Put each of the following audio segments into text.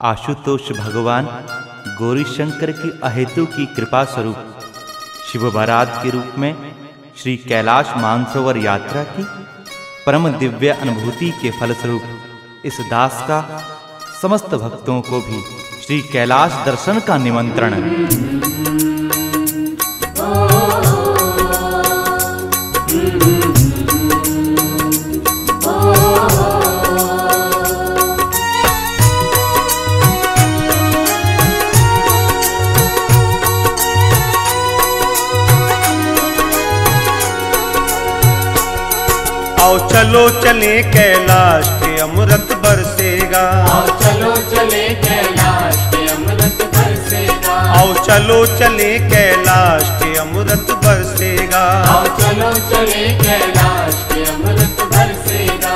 आशुतोष भगवान, गौरी शंकर की अहेतु की कृपा स्वरूप, शिव बारात के रूप में श्री कैलाश मानसरोवर यात्रा की परम दिव्य अनुभूति के फलस्वरूप इस दास का समस्त भक्तों को भी श्री कैलाश दर्शन का निमंत्रण। आओ चलो चले कैलाश के अमृत बरसेगा। आओ चलो चले कैलाश के अमृत बरसेगा। आओ चलो चले कैलाश के अमृत बरसेगा। आओ चलो चले कैलाश के अमृत बरसेगा।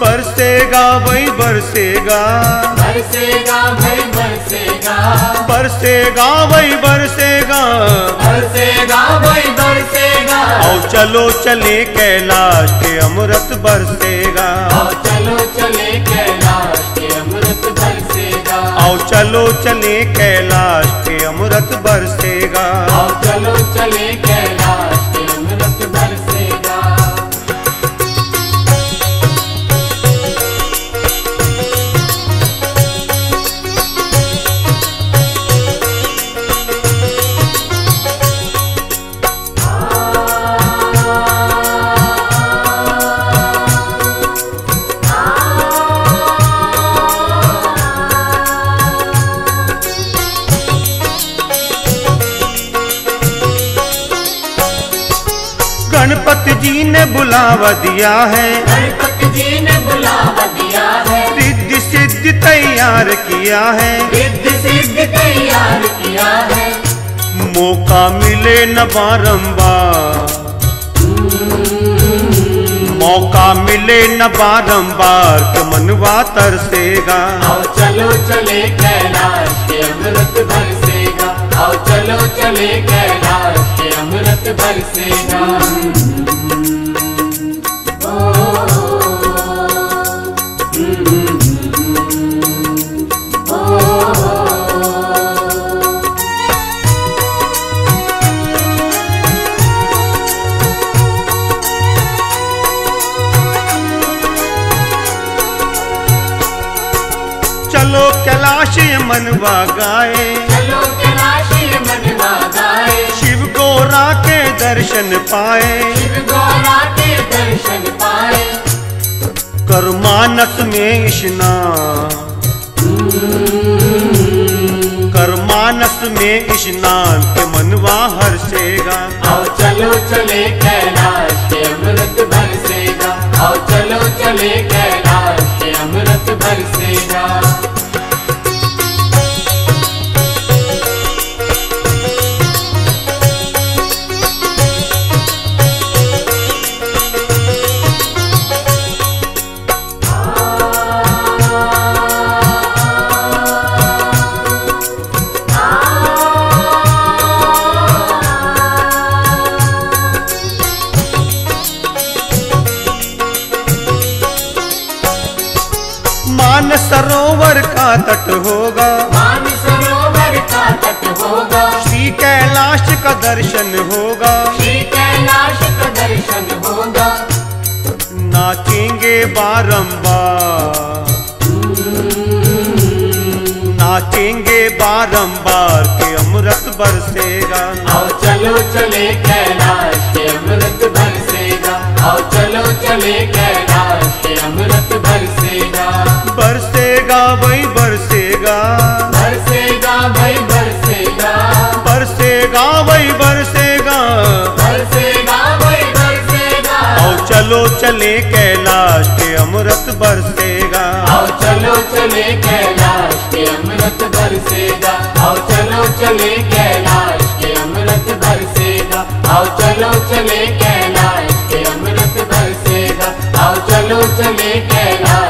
बरसेगा वही बरसेगा। बरसेगा भाई बरसेगा। बरसेगा वही बरसेगा। बरसेगा भाई बरसेगा। चलो चले कैलाश के अमृत बरसेगा। आओ चलो चले कैलाश के अमृत बरसेगा। आओ चलो चले कैलाश के अमृत बरसेगा। आओ चलो चले कैलाश गणपति जी ने बुलावा दिया है। गणपति जी ने बुलावा दिया है। रिद्धि सिद्धि तैयार किया है। रिद्धि सिद्धि तैयार किया है। मौका मिले न बारंबार। मौका मिले न बारंबार तो मनवा तरसेगा। आओ चलो चले कैलाश के अमृत आओ चलो चले कैलाश के अमृत बरसेगा चलो कैलाश मनवा गाए। चलो कैलाश शिव गोरा के दर्शन पाए। शिव गौरा के दर्शन पाए। कर मानस में स्नान कर मानस में स्नान के मनवा हर्षेगा आओ चलो चले कैलाश के अमृत बरसेगा आओ चलो चले मान सरोवर का तट होगा। मान सरोवर का तट होगा। श्री कैलाश का दर्शन होगा। श्री कैलाश का दर्शन होगा। नाचेंगे बारंबार। नाचेंगे बारंबार के अमृत बरसेगा। आओ चलो चले कैलाश के अमृत बरसेगा। आओ चलो चले कैलाश के अमृत बरसेगा भाई बरसेगा। बरसेगा भाई बरसेगा। बरसेगा भाई बरसेगा। बरसेगा भाई बरसेगा। आओ चलो चले कैलाश के अमृत बरसेगा। आओ चलो चले कैलाश के अमृत बरसेगा। आओ चलो चले कैलाश के अमृत बरसेगा। आओ चलो चले कैलाश के अमृत बरसेगा। आओ चलो चले कैलाश।